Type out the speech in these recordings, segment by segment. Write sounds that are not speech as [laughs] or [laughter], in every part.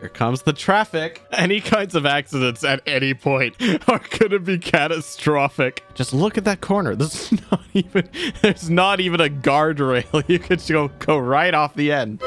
Here comes the traffic. Any kinds of accidents at any point [laughs] are going to be catastrophic. Just look at that corner. There's [laughs] not even there's not even a guardrail. [laughs] You could go go right off the end.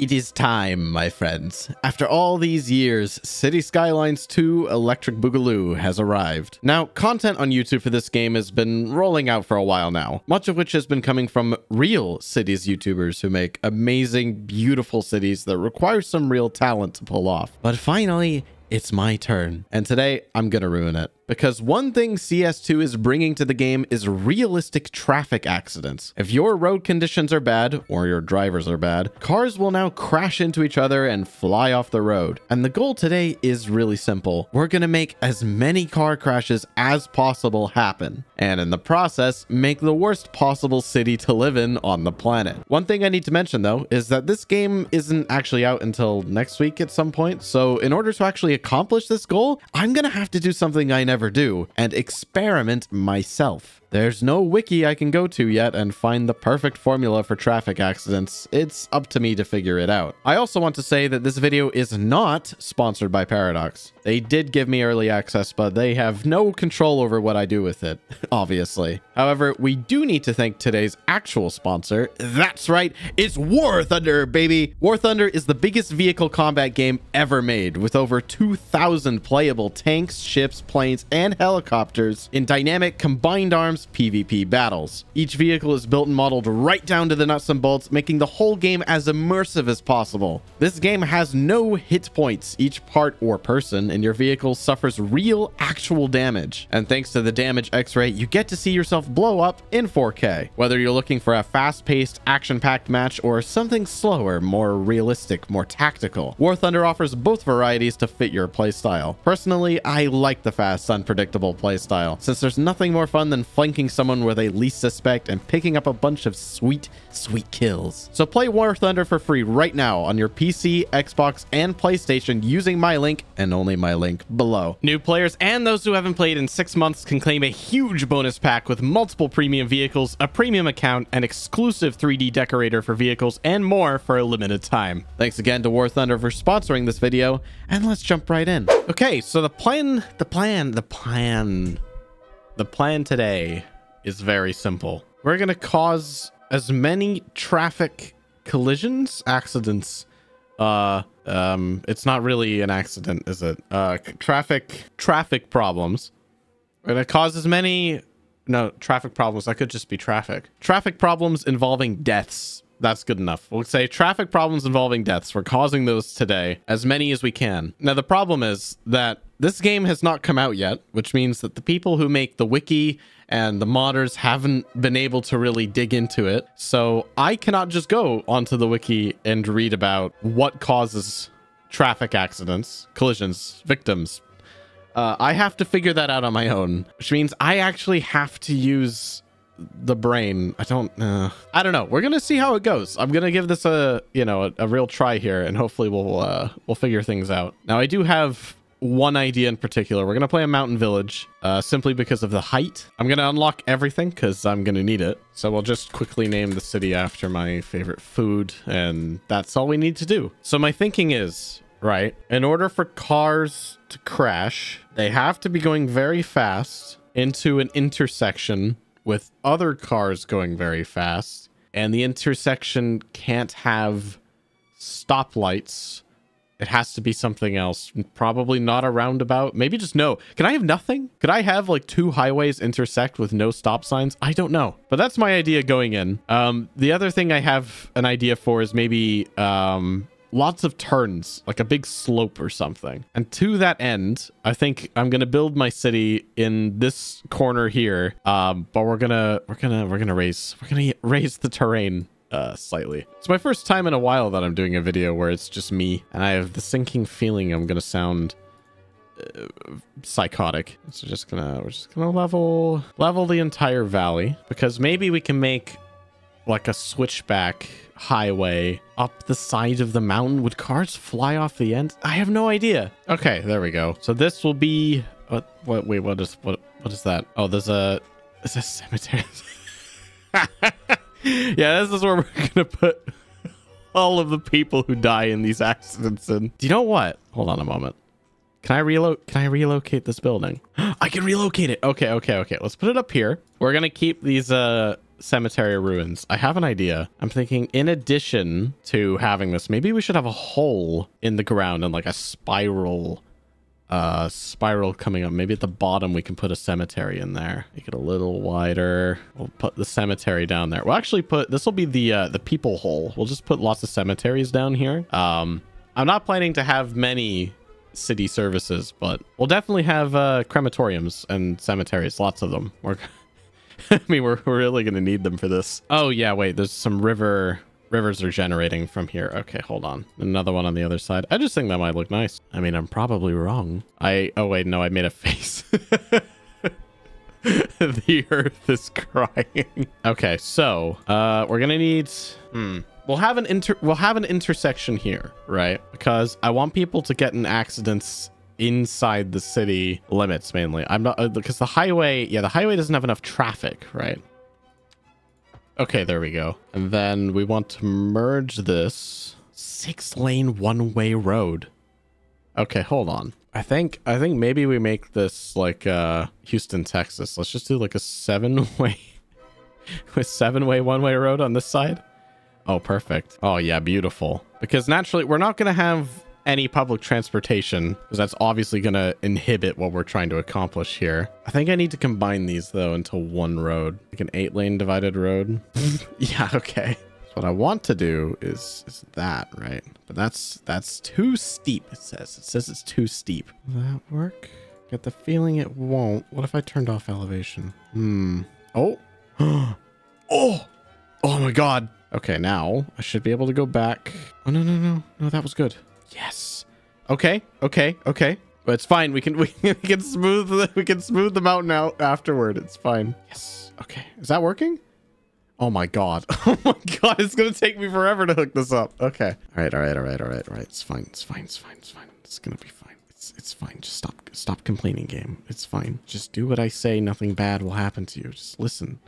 It is time, my friends. After all these years, Cities Skylines 2 Electric Boogaloo has arrived. Now, content on YouTube for this game has been rolling out for a while now, much of which has been coming from real cities YouTubers who make amazing, beautiful cities that require some real talent to pull off. But finally, it's my turn. And today, I'm gonna ruin it. Because one thing CS2 is bringing to the game is realistic traffic accidents. If your road conditions are bad, or your drivers are bad, cars will now crash into each other and fly off the road. And the goal today is really simple. We're gonna make as many car crashes as possible happen. And in the process, make the worst possible city to live in on the planet. One thing I need to mention though, is that this game isn't actually out until next week at some point. So in order to actually accomplish this goal, I'm gonna have to do something I never do and experiment myself. There's no wiki I can go to yet and find the perfect formula for traffic accidents. It's up to me to figure it out. I also want to say that this video is not sponsored by Paradox. They did give me early access, but they have no control over what I do with it, [laughs] obviously. However, we do need to thank today's actual sponsor. That's right, it's War Thunder, baby! War Thunder is the biggest vehicle combat game ever made, with over 2,000 playable tanks, ships, planes, and helicopters in dynamic combined arms PvP battles. Each vehicle is built and modeled right down to the nuts and bolts, making the whole game as immersive as possible. This game has no hit points. Each part or person in your vehicle suffers real, actual damage. And thanks to the damage x-ray, you get to see yourself blow up in 4K. Whether you're looking for a fast-paced, action-packed match or something slower, more realistic, more tactical, War Thunder offers both varieties to fit your playstyle. Personally, I like the fast, unpredictable playstyle, since there's nothing more fun than flanking flanking someone where they least suspect and picking up a bunch of sweet, sweet kills. So play War Thunder for free right now on your PC, Xbox, and PlayStation using my link and only my link below. New players and those who haven't played in six months can claim a huge bonus pack with multiple premium vehicles, a premium account, an exclusive 3D decorator for vehicles, and more for a limited time. Thanks again to War Thunder for sponsoring this video, and let's jump right in. Okay, so the plan, the plan, the plan the plan today is very simple. We're going to cause as many traffic collisions, accidents. Uh, um, it's not really an accident, is it? Uh, traffic, traffic problems. We're going to cause as many, no, traffic problems. That could just be traffic. Traffic problems involving deaths that's good enough. We'll say traffic problems involving deaths. We're causing those today, as many as we can. Now, the problem is that this game has not come out yet, which means that the people who make the wiki and the modders haven't been able to really dig into it. So I cannot just go onto the wiki and read about what causes traffic accidents, collisions, victims. Uh, I have to figure that out on my own, which means I actually have to use the brain. I don't, uh, I don't know. We're going to see how it goes. I'm going to give this a, you know, a, a, real try here and hopefully we'll, uh, we'll figure things out. Now I do have one idea in particular. We're going to play a mountain village, uh, simply because of the height. I'm going to unlock everything because I'm going to need it. So we'll just quickly name the city after my favorite food and that's all we need to do. So my thinking is, right, in order for cars to crash, they have to be going very fast into an intersection with other cars going very fast, and the intersection can't have stoplights. It has to be something else. Probably not a roundabout. Maybe just no. Can I have nothing? Could I have like two highways intersect with no stop signs? I don't know. But that's my idea going in. Um, the other thing I have an idea for is maybe um, lots of turns, like a big slope or something. And to that end, I think I'm gonna build my city in this corner here. Um, but we're gonna we're gonna we're gonna raise we're gonna raise the terrain uh, slightly. It's my first time in a while that I'm doing a video where it's just me, and I have the sinking feeling I'm gonna sound uh, psychotic. So just gonna we're just gonna level level the entire valley because maybe we can make like a switchback highway up the side of the mountain. Would cars fly off the end? I have no idea. Okay, there we go. So this will be what what wait, what is what what is that? Oh, there's a there's a cemetery. [laughs] yeah, this is where we're gonna put all of the people who die in these accidents. And do you know what? Hold on a moment. Can I reload? Can I relocate this building? [gasps] I can relocate it. Okay, okay, okay. Let's put it up here. We're gonna keep these uh cemetery ruins. I have an idea. I'm thinking in addition to having this, maybe we should have a hole in the ground and like a spiral uh spiral coming up. Maybe at the bottom we can put a cemetery in there. Make it a little wider. We'll put the cemetery down there. We'll actually put this will be the uh the people hole. We'll just put lots of cemeteries down here. Um I'm not planning to have many city services, but we'll definitely have uh crematoriums and cemeteries, lots of them. We're [laughs] I mean, we're, we're really going to need them for this. Oh, yeah, wait, there's some river... Rivers are generating from here. Okay, hold on. Another one on the other side. I just think that might look nice. I mean, I'm probably wrong. I... Oh, wait, no, I made a face. [laughs] the earth is crying. okay, so, uh, we're gonna need... Hmm. We'll have an inter... We'll have an intersection here, right? Because I want people to get in accidents inside the city limits mainly. I'm not uh, because the highway, yeah, the highway doesn't have enough traffic, right? Okay, there we go. And then we want to merge this six lane one way road. Okay, hold on. I think I think maybe we make this like uh Houston, Texas. Let's just do like a seven way with [laughs] seven way one way road on this side. Oh, perfect. Oh yeah, beautiful. Because naturally we're not gonna have any public transportation because that's obviously going to inhibit what we're trying to accomplish here. I think I need to combine these though into one road, like an eight lane divided road. [laughs] yeah, okay. So what I want to do is, is that, right? But that's that's too steep, it says. It says it's too steep. Will that work? Get the feeling it won't. What if I turned off elevation? Hmm. Oh. [gasps] oh. Oh my god. Okay, now I should be able to go back. Oh, no, no, no. No, that was good. Yes. Okay. Okay. Okay. But it's fine. We can we, [laughs] we can smooth the, we can smooth the mountain out afterward. It's fine. Yes. Okay. Is that working? Oh my god. [laughs] Oh my god. It's gonna take me forever to hook this up. Okay. All right. All right. All right. All right. All right. It's fine. It's fine. It's fine. It's fine. It's gonna be fine. It's it's fine. Just stop stop complaining, game. It's fine. Just do what I say. Nothing bad will happen to you. Just listen.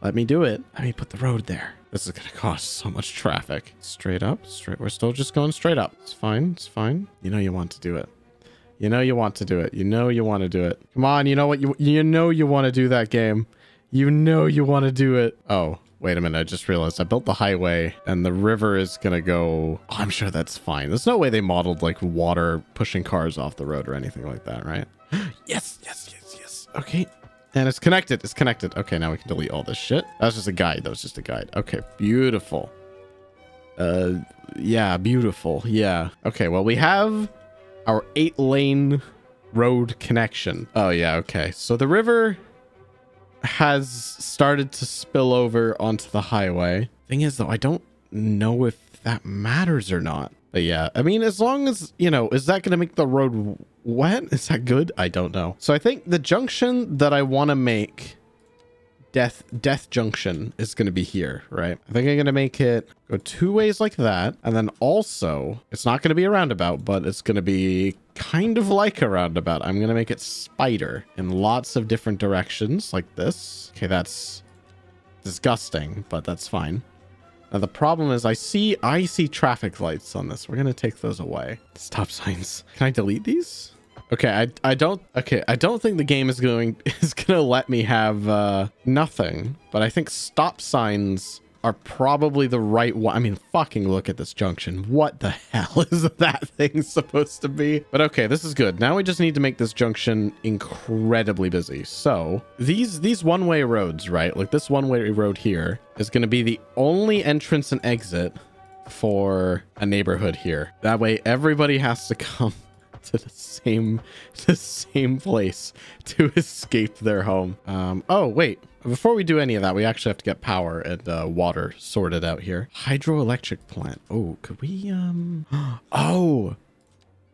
Let me do it. Let me put the road there. This is gonna [laughs] cause so much traffic. Straight up, straight. We're still just going straight up. It's fine. It's fine. You know you want to do it. You know you want to do it. You know you want to do it. Come on. You know what you you know you want to do that game. You know you want to do it. Oh, wait a minute. I just realized I built the highway and the river is gonna go. Oh, I'm sure that's fine. There's no way they modeled like water pushing cars off the road or anything like that, right? [gasps] yes, yes, yes, yes. Okay. And it's connected. It's connected. Okay, now we can delete all this shit. That was just a guide. That was just a guide. Okay, beautiful. Uh, yeah, beautiful. Yeah. Okay, well, we have our eight lane road connection. Oh, yeah, okay. So the river has started to spill over onto the highway. Thing is, though, I don't know if that matters or not. But yeah, I mean, as long as, you know, is that going to make the road wet? Is that good? I don't know. So I think the junction that I want to make, Death Death Junction, is going to be here, right? I think I'm going to make it go two ways like that. And then also, it's not going to be a roundabout, but it's going to be kind of like a roundabout. I'm going to make it spider in lots of different directions like this. Okay, that's disgusting, but that's fine. Now the problem is I see I see traffic lights on this. We're gonna take those away. Stop signs. Can I delete these? Okay, I I don't okay, I don't think the game is going [laughs] is gonna let me have uh nothing, but I think stop signs are probably the right one. I mean, fucking look at this junction. What the [laughs] hell is that thing supposed to be? But okay, this is good. Now we just need to make this junction incredibly busy. So these these one-way roads, right? Like this one-way road here is going to be the only entrance and exit for a neighborhood here. That way everybody has to [laughs] come [laughs] to the same [laughs] the same place to [laughs] escape their home. Um, oh, wait. Before we do any of that, we actually have to get power and uh, water sorted out here. Hydroelectric plant. Oh, could we, um... [gasps] Oh!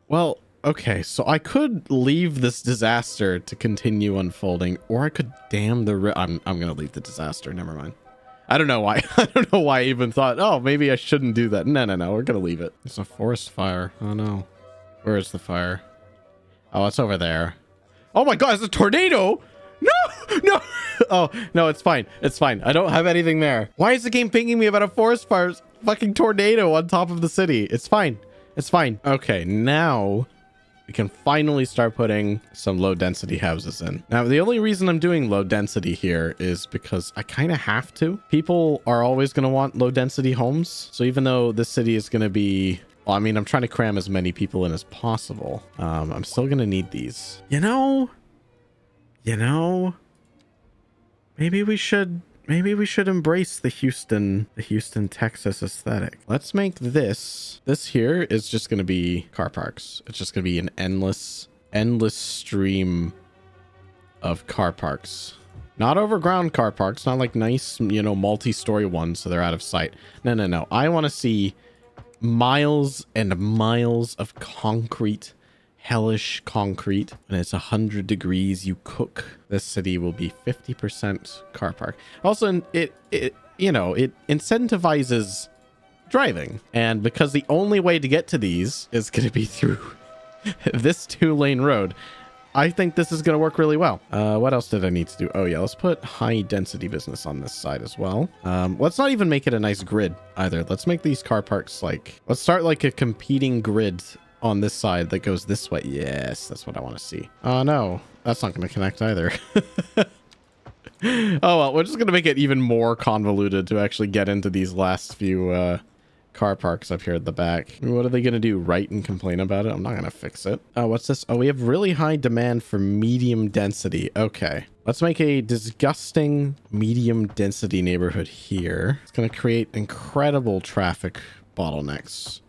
Well, okay, so I could leave this disaster to continue unfolding, or I could dam the... I'm, I'm gonna leave the disaster, never mind. I don't know why. I don't know why I even thought, oh, maybe I shouldn't do that. No, no, no, we're gonna leave it. It's a forest fire. Oh, no. Where is the fire? Oh, it's over there. Oh my god, it's a tornado! No! [laughs] No! Oh, no, it's fine. It's fine. I don't have anything there. Why is the game pinging me about a forest fire fucking tornado on top of the city. It's fine. It's fine. Okay, now we can finally start putting some low density houses in. Now, the only reason I'm doing low density here is because I kind of have to. People are always going to want low density homes. So even though this city is going to be well, I mean, I'm trying to cram as many people in as possible. Um, I'm still going to need these. You know, you know, maybe we should maybe we should embrace the Houston, the Houston, Texas aesthetic. Let's make this, this here is just going to be car parks. It's just going to be an endless, endless stream of car parks. Not overground car parks, not like nice, you know, multi-story ones so they're out of sight. No, no, no. I want to see miles and miles of concrete hellish concrete and it's 100 degrees you cook this city will be 50% car park. Also it it you know it incentivizes driving. And because the only way to get to these is going to be through [laughs] this two lane road I think this is going to work really well. Uh, what else did I need to do? Oh, yeah, let's put high density business on this side as well. Um, let's not even make it a nice grid either. Let's make these car parks like, let's start like a competing grid on this side that goes this way. Yes, that's what I want to see. Oh, no, that's not going to connect either. [laughs] oh, well, we're just going to make it even more convoluted to actually get into these last few uh, car parks up here at the back. What are they going to do? Write and complain about it? I'm not going to fix it. Oh, what's this? Oh, we have really high demand for medium density. Okay. Let's make a disgusting medium density neighborhood here. It's going to create incredible traffic bottlenecks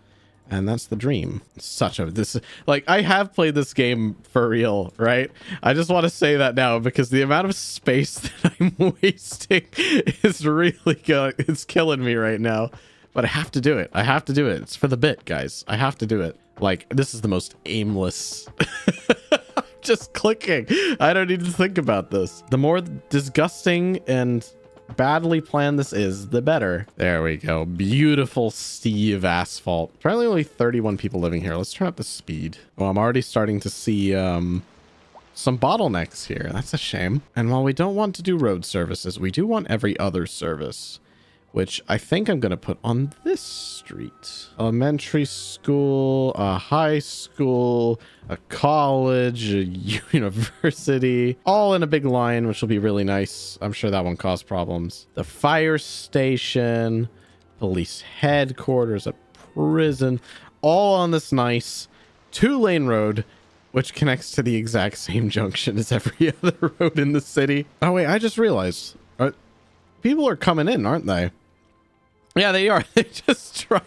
and that's the dream such a this like i have played this game for real right i just want to say that now because the amount of space [laughs] that i'm wasting [laughs] is really going it's killing me right now but i have to do it i have to do it it's for the bit guys i have to do it like this is the most aimless [laughs] just clicking i don't need to think about this the more disgusting and badly planned this is, the better. There we go. Beautiful sea of asphalt. Apparently only 31 people living here. Let's turn up the speed. Oh, I'm already starting to see um, some bottlenecks here. That's a shame. And while we don't want to do road services, we do want every other service which I think I'm going to put on this street. Elementary school, a high school, a college, a [laughs] university, all in a big line, which will be really nice. I'm sure that one caused problems. The fire station, police headquarters, a prison, all on this nice two lane road which connects to the exact same [laughs] junction as every [laughs] other road in the city. Oh, wait, I just realized. Uh, people are coming in, aren't they? Yeah, they are. [laughs] They just drive.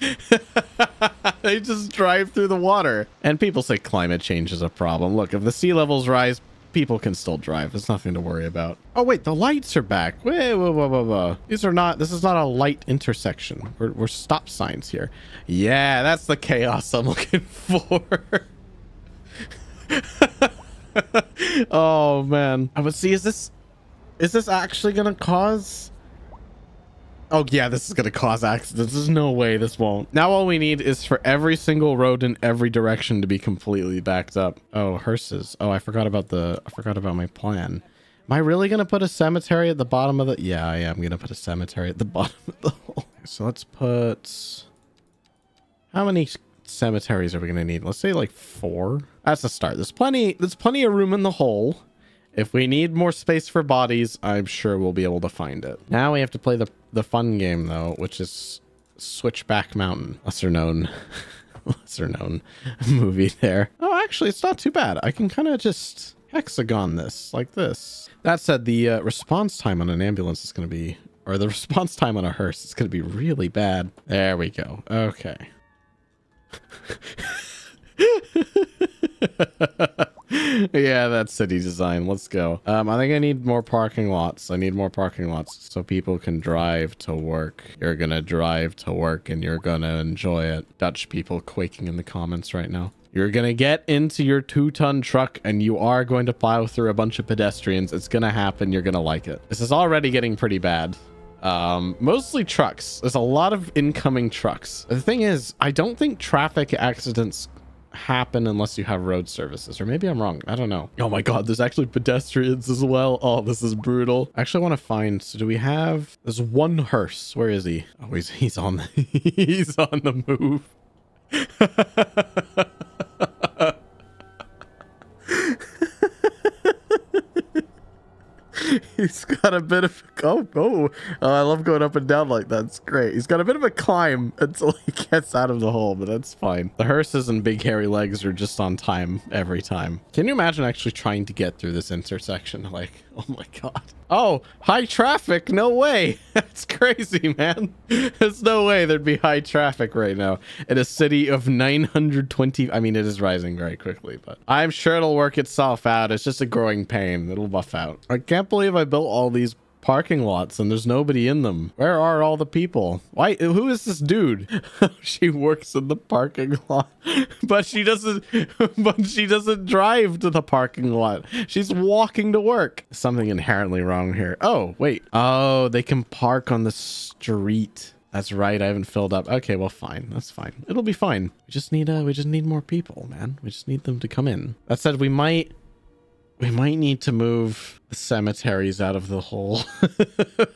[laughs] they just drive through the water. And people say climate change is a problem. Look, if the sea levels rise, people can still drive. There's nothing to worry about. Oh, wait, the lights are back. Whoa, whoa, whoa, whoa. These are not, this is not a light intersection. We're, we're stop signs here. Yeah, that's the chaos I'm [laughs] looking for. oh, man. I would see, is this, is this actually going to cause Oh, yeah, this is going to cause accidents. There's no way this won't. Now all we need is for every single road in every direction to be completely backed up. Oh, hearses. Oh, I forgot about the... I forgot about my plan. Am I really going to put a cemetery at the bottom of the... Yeah, I am going to put a cemetery at the [laughs] bottom of the hole. So let's put... How many cemeteries are we going to need? Let's say like four. That's a start. There's plenty... There's plenty of room in the hole. If we need more space for bodies, I'm sure we'll be able to find it. Now we have to play the, the fun game, though, which is Switchback Mountain. Lesser known, [laughs] lesser known [laughs] movie there. Oh, actually, it's not too bad. I can kind of just hexagon this like this. That said, the uh, response time on an ambulance is going to be, or the [laughs] response time on a hearse is going to be really bad. There we go. Okay. [laughs] yeah, that's city design. Let's go. Um, I think I need more parking lots. I need more parking lots so people can drive to work. You're gonna drive to work and you're gonna enjoy it. Dutch people quaking in the comments right now. You're gonna get into your two-ton truck and you are going to plow through a bunch of pedestrians. It's gonna happen. You're gonna like it. This is already getting pretty bad. Um, mostly trucks. There's a lot of incoming trucks. The thing is, I don't think traffic accidents happen unless you have road services. Or maybe I'm wrong. I don't know. Oh my god, there's actually pedestrians as well. Oh, this is brutal. actually I want to find... So do we have... There's one hearse. Where is he? Oh, he's, he's on the... [laughs] he's on the move. [laughs] He's got a bit of oh, oh oh I love going up and down like that. It's great. He's got a bit of a climb [laughs] until he gets out of the hole, but that's fine. The hearses and big hairy legs are just on time every time. Can you imagine actually trying to get through this intersection? [laughs] Like, oh my god. Oh, high traffic. No way. [laughs] That's crazy, man. There's no way there'd be high traffic right now in a city of 920. I mean, it is rising very quickly, but I'm sure it'll work itself out. It's just a growing pain. It'll buff out. I can't believe I built all these parking lots and there's nobody in them. Where are all the people? Why? Who is this dude? [laughs] she works in the parking lot, [laughs] but she doesn't. [laughs] But she doesn't drive to the parking lot. She's walking to work. Something inherently wrong here. Oh wait. Oh, they can park on the street. That's right. I haven't filled up. Okay, well, fine. That's fine. It'll be fine. We just need uh, we just need more people, man. We just need them to come in. That said, we might we might need to move the cemeteries out of the hole. [laughs]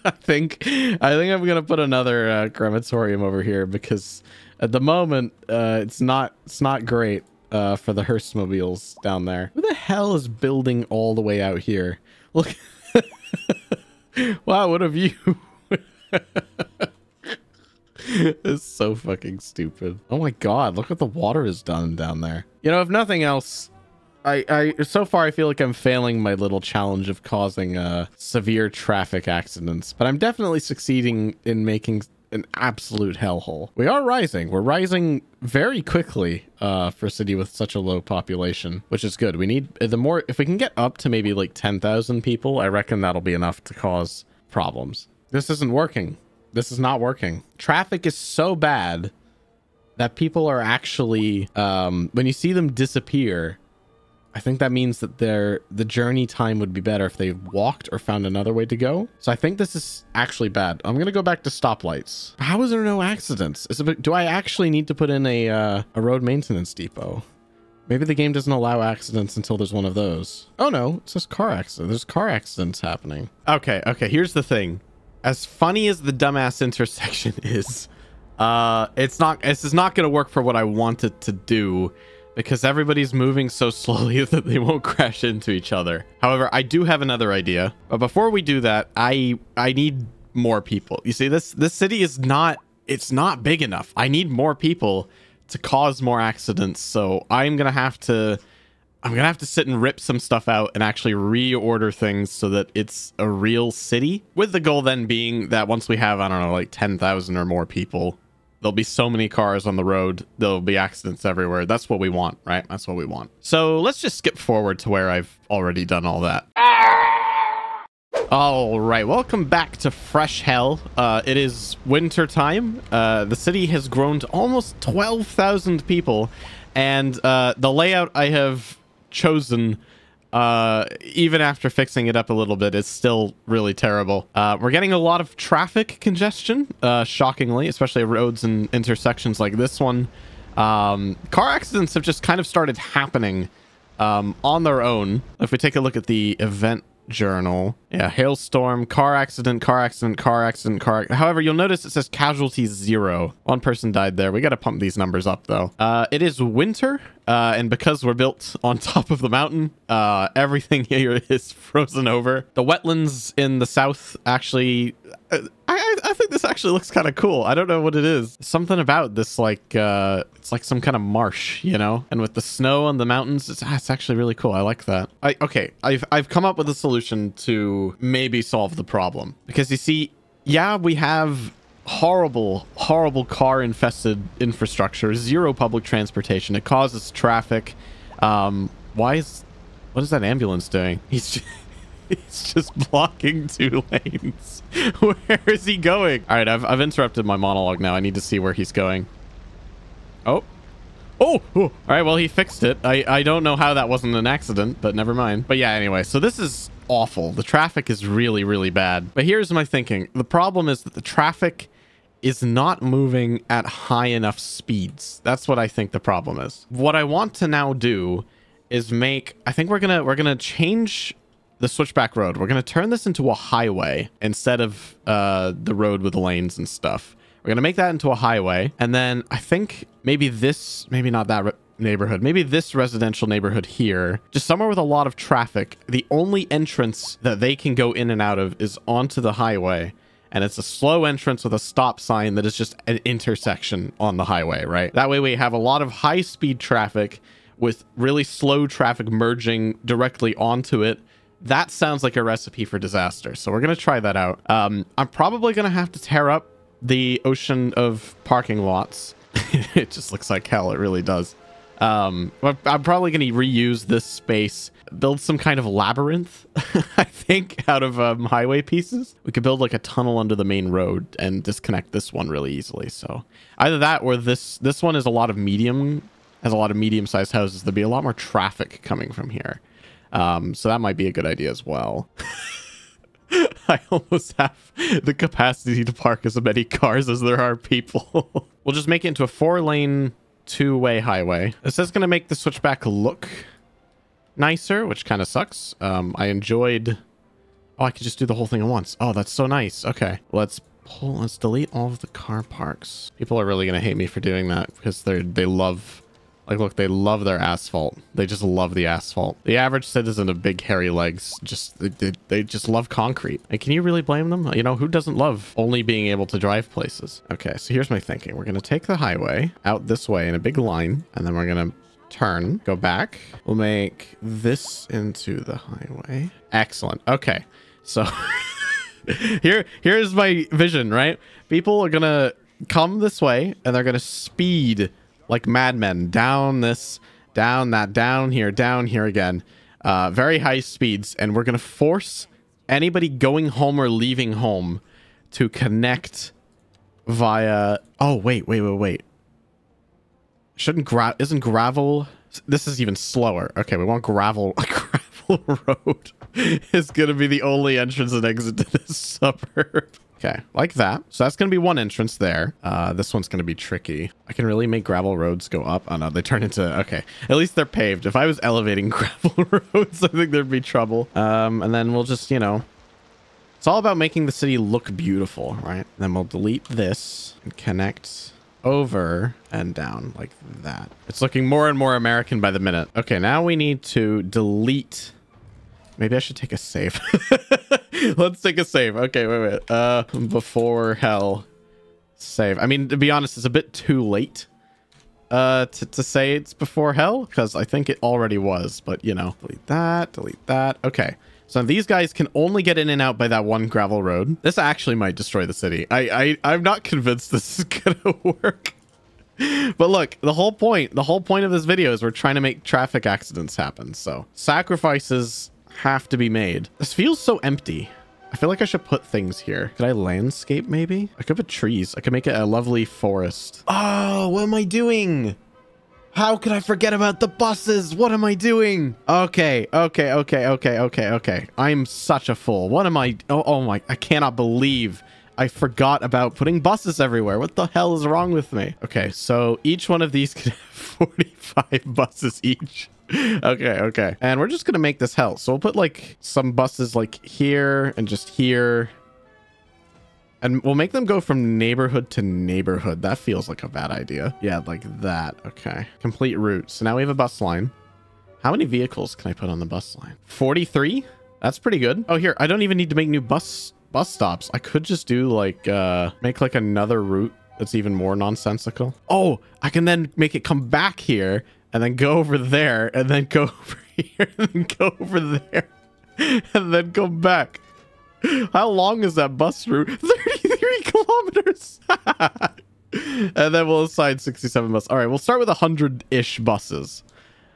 I think I think I'm gonna put another uh, crematorium over here because at the moment uh, it's not it's not great uh, for the hearse mobiles down there. Who the hell is building all the way out here? Look. [laughs] wow, what a view. [laughs] it's so fucking stupid. Oh my god, look what the water has done down there. You know, if nothing else, I, I so far I feel like I'm failing my little challenge of causing uh, severe traffic accidents, but I'm definitely succeeding in making an absolute hellhole. We are rising. We're rising very quickly uh, for a city with such a low population, which is good. We need the more if we can get up to maybe like 10,000 people, I reckon that'll be enough to cause problems. This isn't working. This is not working. Traffic is so bad that people are actually um, when you see them disappear I think that means that their the journey time would be better if they walked or found another way to go. So I think this is actually bad. I'm gonna go back to stoplights. How is there no accidents? It, do I actually need to put in a uh, a road maintenance depot? Maybe the game doesn't allow accidents until there's one of those. Oh no, it says car accident. There's car accidents happening. Okay, okay. Here's the thing. As funny as the dumbass intersection [laughs] is, uh, it's not. This is not gonna work for what I want it to do because everybody's moving so [laughs] slowly that they won't crash into each other. However, I do have another idea. But before we do that, I I need more people. You see, this this city is not it's not big enough. I need more people to cause more accidents. So I'm gonna have to I'm gonna have to sit and rip some stuff out and actually reorder things so that it's a real city. With the goal then being that once we have, I don't know, like 10,000 or more people, There'll be so many cars on the road. There'll be accidents everywhere. That's what we want, right? That's what we want. So let's just skip forward to where I've already done all that. All right, welcome back to Fresh Hell. Uh, it is winter time. Uh, the city has grown to almost 12,000 people, and uh, the layout I have chosen uh, even after fixing it up a little bit, it's still really terrible. Uh, we're getting a lot of traffic congestion, uh, shockingly, especially roads and intersections like this one. Um, car accidents have just kind of started happening um, on their own. If we take a look at the event journal. Yeah, hailstorm, car accident, car accident, car accident, car. However, you'll notice it says casualties zero. One person died there. We got to pump these numbers up though. Uh, it is winter, uh, and because we're built on [laughs] top of the mountain, uh, everything [laughs] here is frozen over. The wetlands in the south actually I, I, think this actually looks kind of cool. I don't know what it is. Something about this, like, uh, it's like some kind of marsh, you know? And with the snow on the mountains, it's, ah, it's actually really cool. I like that. I, okay, I've, I've come up with a solution to maybe solve the problem. Because you see, yeah, we have horrible, horrible car-infested infrastructure, zero public transportation. It causes traffic. Um, why is... What is that ambulance doing? He's just... He's just blocking two lanes. [laughs] where is he going? All right, I've, I've interrupted my monologue now. I need to see where he's going. Oh. Oh, oh, all right. Well, he fixed it. I, I don't know how that wasn't an accident, but never mind. But yeah, anyway, so this is awful. The traffic is really, really bad. But here's my thinking. The problem is that the traffic is not moving at high enough speeds. That's what I think the problem is. What I want to now do is make I think we're going to we're going to change the switchback road. We're going to turn this into a highway instead of uh the road with the lanes and stuff. We're going to make that into a highway and then I think maybe this maybe not that neighborhood. Maybe this residential neighborhood here, just somewhere with a lot of traffic. The only entrance that they can go in and out of is onto the highway and it's a slow entrance with a stop sign that is just an intersection on the highway, right? That way we have a lot of high speed traffic with really slow traffic merging directly onto it. That sounds like a recipe for disaster. So we're going to try that out. Um, I'm probably going to have to tear up the ocean of parking lots. [laughs] it just looks like hell. It really does. Um, I'm probably going to reuse this space, build some kind of labyrinth, [laughs] I think, out of um, highway pieces. We could build like a tunnel under the main road and disconnect this one really easily. So either that or this, this one is a lot of medium, has a lot of medium sized houses. There'd be a lot more traffic coming from here. Um, so that might be a good idea as well. [laughs] I almost have the capacity to park as many cars as there are people. [laughs] we'll just make it into a four lane two-way highway. This is going to make the switchback look nicer, which kind of sucks. Um, I enjoyed... Oh, I could just do the whole thing at once. Oh, that's so nice. Okay, let's pull... Let's delete all of the car parks. People are really going to hate me for doing that because they're they love like, look, they love their asphalt. They just love the asphalt. The average citizen of big hairy legs just they, they just love concrete. And can you really blame them? You know, who doesn't love only being able to drive places? Okay, so here's my thinking. We're going to take the highway out this way in a big line, and then we're going to turn, go back. We'll make this into the highway. Excellent. Okay, so [laughs] here here's my vision, right? People are going to come this way, and they're going to speed like madmen down this, down that, down here, down here again. Uh, very high speeds. And we're going to force anybody going home or leaving home to connect via... Oh, wait, wait, wait, wait. Shouldn't gra... Isn't gravel... This is even slower. Okay, we want gravel... A [laughs] gravel road [laughs] is going to be the only entrance and exit to this [laughs] suburb. Okay, like that. So that's going to be one entrance there. Uh, this one's going to be tricky. I can really make gravel roads go up. Oh, no, they turn into... Okay, at least they're paved. If I was elevating [laughs] gravel [laughs] roads, I think there'd be trouble. Um, and then we'll just, you know... It's all about making the city look beautiful, right? Then we'll delete this and connect over and down like that. It's looking more and more American by the minute. Okay, now we need to delete Maybe I should take a save. [laughs] [laughs] Let's take a save. Okay, wait, wait. Uh, before hell save. I mean, to be honest, it's a bit too late uh, to, to say it's before hell because I think it already was, but you know, delete that, delete that. Okay. So these guys can only get in and out by that one gravel road. This actually might destroy the city. I, I, I'm not convinced [laughs] this is gonna work. But look, the whole point, the whole point of this video is we're trying to make traffic accidents happen. So sacrifices have to be made. This feels so empty. I feel like I should put things here. Could I landscape maybe? I could put trees. I could make it a lovely forest. Oh, what am I doing? How could I forget about the buses? What am I doing? Okay, okay, okay, okay, okay, okay. I'm such a fool. What am I? Oh, oh my, I cannot believe I forgot about putting buses everywhere. What the hell is wrong with me? Okay, so each one of these [laughs] could have 45 buses each. Okay, okay. And we're just going to make this hell. So we'll put like some buses like here and just here. And we'll make them go from neighborhood to neighborhood. That feels like a bad idea. Yeah, like that. Okay. Complete route. So now we have a bus line. How many vehicles can I put on the bus line? 43? That's pretty good. Oh, here. I don't even need to make new bus bus stops. I could just do like, uh, make like another route that's even more nonsensical. Oh, I can then make it come back here and then go over there and then go [laughs] over here and then go over there and then go back. How long is that bus route? [laughs] 33 kilometers. [laughs] and then we'll assign 67 buses. All right, we'll start with 100-ish buses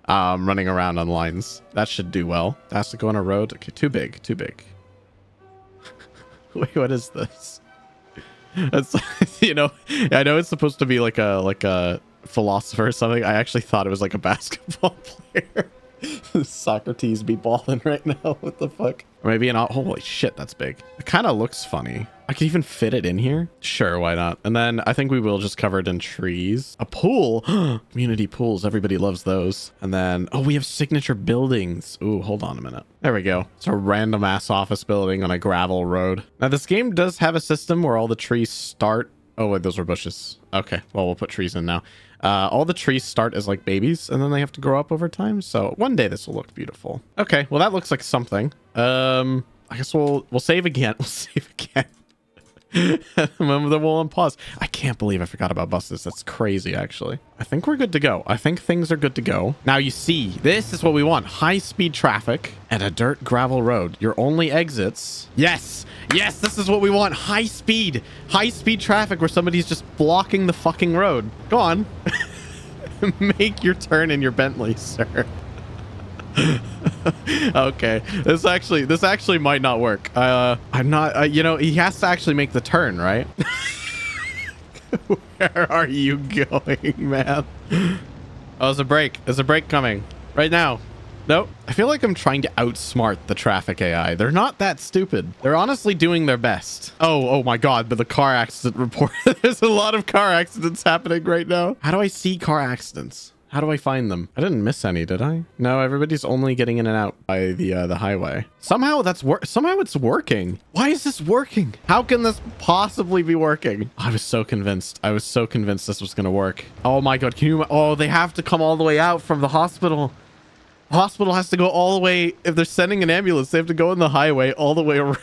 um, running around on lines. That should do well. That has to go on a road. Okay, too big, too big. Wait, what is this? That's, you know, I know it's supposed to be like a like a philosopher or something. I actually thought it was like a [laughs] basketball player. [laughs] Socrates be balling right now. [laughs] What the fuck? Or maybe an... Holy shit, that's big. It kind of looks funny. I could even fit it in here. Sure, why not? And then I think we will just cover it in trees. A pool. [gasps] Community pools. Everybody loves those. And then, oh, we have signature buildings. Ooh, hold on a minute. There we go. It's a random ass office building on a gravel road. Now, this game does have a system where all the trees start. Oh, wait, those were bushes. Okay, well, we'll put trees in now. Uh, all the trees start as like babies and then they have to grow up over time. So one day this will look beautiful. Okay, well, that looks like something. Um, I guess we'll we'll save again. [laughs] We'll save again. [laughs] Remember the wall and pause. I can't believe I forgot about buses. That's crazy, actually. I think we're good to go. I think things are good to go. Now, you see, this is what we want. High-speed traffic and a dirt gravel road. Your only exits. Yes. Yes, this is what we want. High speed. High-speed traffic where somebody's just blocking the fucking road. Go on. [laughs] Make your turn in your Bentley, [laughs] sir. [laughs] okay this actually this actually might not work uh i'm not uh, you know he has to actually make the turn right [laughs] where are you going man oh there's a break there's a break coming right now Nope. I feel like I'm trying to outsmart the traffic AI. They're not that stupid. They're honestly doing their best. Oh, oh my god, but the car accident report. [laughs] There's a lot of car accidents happening right now. How do I see car accidents? How do I find them? I didn't miss any, did I? No, everybody's only getting in and out by the uh, the highway. Somehow that's work. Somehow it's working. Why is this working? How can this possibly be working? I was so convinced. I was so convinced this was gonna work. Oh my god, can you? Oh, they have to come all the way out from the hospital. Hospital has to go all the way. If they're sending an ambulance, they have to go in the highway all the way [laughs] around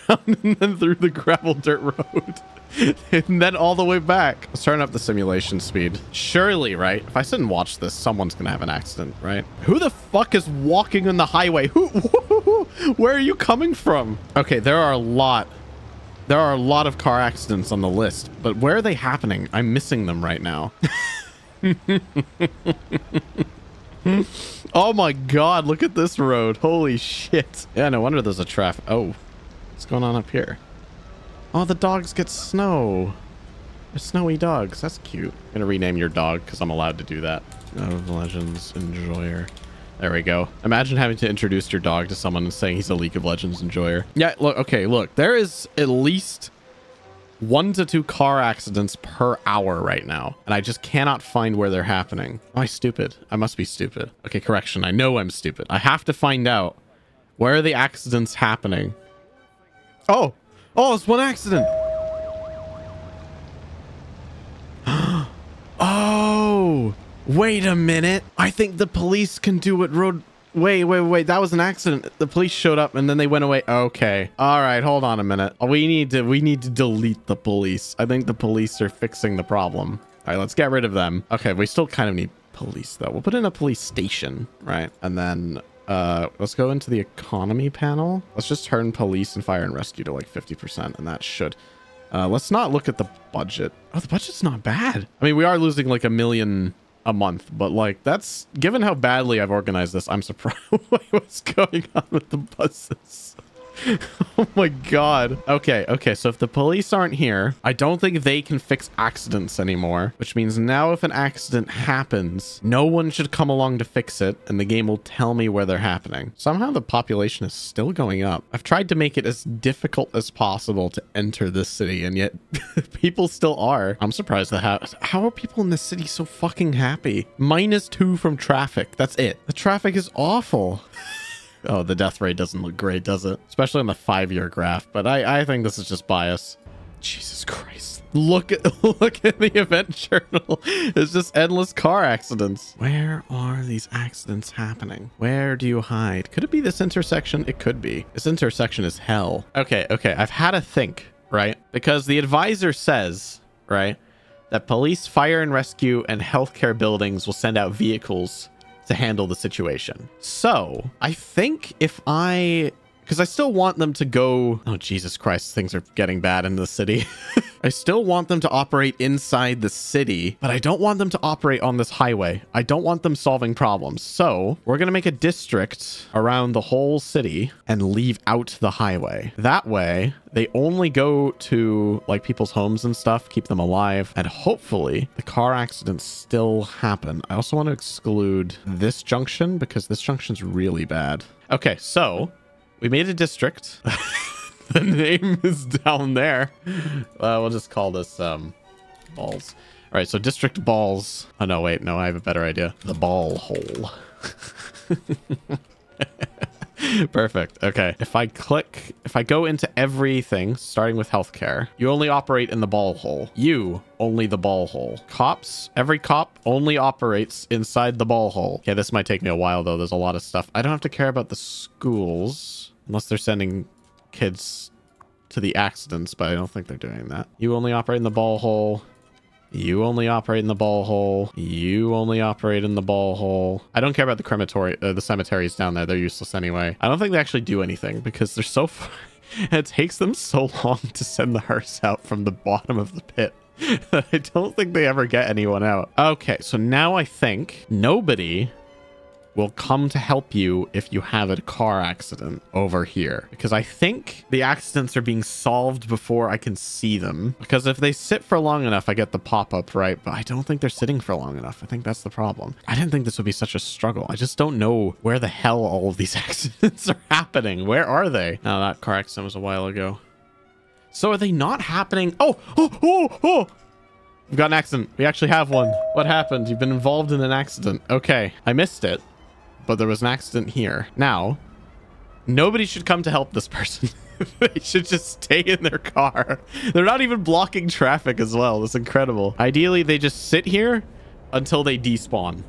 and then through the gravel dirt road. [laughs] and then all the way back. Let's turn up the simulation speed. Surely, right? If I sit and watch this, someone's gonna have an accident, right? Who the fuck is walking on the highway? Who? [laughs] Where are you coming from? Okay, there are a lot. There are a lot of car accidents on the list, but where are they happening? I'm missing them right now. [laughs] oh my god, look at this road. Holy shit. Yeah, no wonder there's a traffic. Oh, what's going on up here? Oh, the dogs get snow. They're snowy dogs. That's cute. I'm going to rename your dog because I'm allowed to do that. Uh, of Legends enjoyer. There we go. Imagine having to introduce your dog to someone and saying he's a League of Legends enjoyer. Yeah, look, okay, look. There is at least one to two car accidents per hour right now. And I just cannot find where they're happening. Am I stupid? I must be stupid. Okay, correction. I know I'm stupid. I have to find out where are the accidents happening. Oh, Oh, it's one accident. [gasps] oh, wait a minute. I think the police can do what road... Wait, wait, wait. That was an accident. The police showed up and then they went away. Okay. All right. Hold on a minute. We need to, we need to delete the police. I think the police are fixing the problem. All right, let's get rid of them. Okay, we still kind of need police though. We'll put in a police station, right? And then uh, let's go into the economy panel. Let's just turn police and fire and rescue to like 50%, and that should... Uh, let's not look at the budget. Oh, the budget's not bad. I mean, we are losing like a million a month, but like that's given how badly I've organized this, I'm surprised [laughs] what's going on with the buses. [laughs] oh my god. Okay, okay, so if the police aren't here, I don't think they can fix accidents anymore, which means now if an accident happens, no one should come along to fix it, and the game will tell me where they're happening. Somehow the population is still going up. I've tried to make it as difficult as possible to enter this city, and yet [laughs] people still are. I'm surprised how, how are people in this city so fucking happy? Minus two from traffic. That's it. The traffic is awful. [laughs] Oh, the death rate doesn't look great, does it? Especially on the five-year graph, but I, I think this is just bias. Jesus Christ. Look at [laughs] look at the event journal. [laughs] It's just endless car accidents. Where are these accidents happening? Where do you hide? Could it be this intersection? It could be. This intersection is hell. Okay, okay. I've had to think, right? Because the advisor says, right, that police, fire and rescue, and healthcare buildings will send out vehicles to handle the situation. So I think if I because I still want them to go. Oh, Jesus Christ, things are getting bad in the city. [laughs] I still want them to operate inside the city, but I don't want them to operate on this highway. I don't want them solving problems. So we're going to make a district around the whole city and leave out the highway. That way, they only go to like people's homes and stuff, keep them alive, and hopefully the car accidents still happen. I also want to exclude this junction because this junction's really bad. Okay, so we made a district. [laughs] the name is down there. Uh, we'll just call this um, balls. All right, so district balls. Oh, no, wait. No, I have a better idea. The ball hole. [laughs] [laughs] Perfect. Okay. If I click, if I go into everything, starting with healthcare, you only operate in the ball hole. You, only the ball hole. Cops, every cop only operates inside the ball hole. Okay, this might take me a while though. There's a lot of stuff. I don't have to care about the schools unless they're sending kids to the accidents, but I don't think they're doing that. You only operate in the ball hole. You only operate in the ball hole. You only operate in the ball hole. I don't care about the crematory, uh, the cemeteries down there. They're useless anyway. I don't think they actually do anything because they're so far. [laughs] it takes them so long to send the hearse out from the bottom of the pit. [laughs] I don't think they ever get anyone out. Okay, so now I think nobody will come to help you if you have a car accident over here. Because I think the accidents are being solved before I can see them. Because if they sit for long enough, I get the pop-up, right? But I don't think they're sitting for long enough. I think that's the problem. I didn't think this would be such a struggle. I just don't know where the hell all of these [laughs] accidents are happening. Where are they? Now, that car accident was a while ago. So are they not happening? Oh, oh, oh, oh! We've got an accident. We actually have one. What happened? You've been involved in an accident. Okay. I missed it but there was an accident here. Now, nobody should come to help this person. [laughs] they should just stay in their car. They're not even blocking traffic as well. That's incredible. Ideally, they just sit here until they despawn.